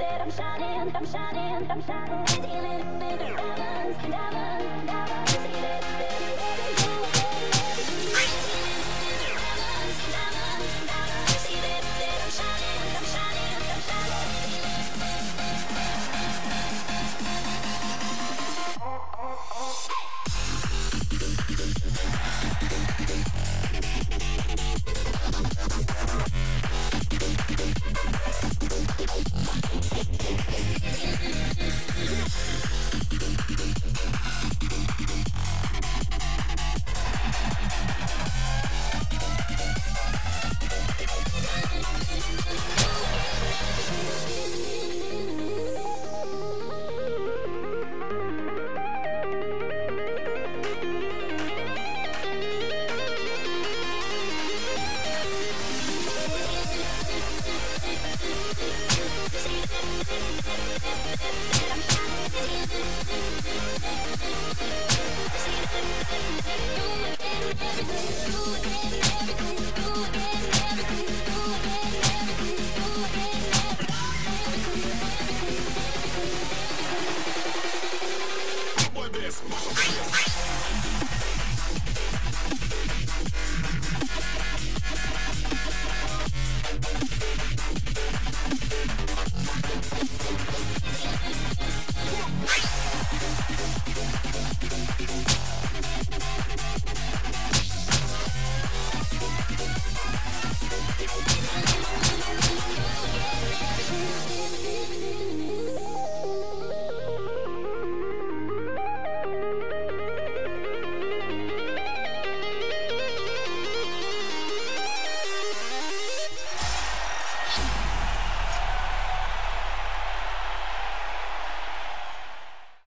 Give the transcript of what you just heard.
that, I'm shining, I'm shining, I'm shining. Boy,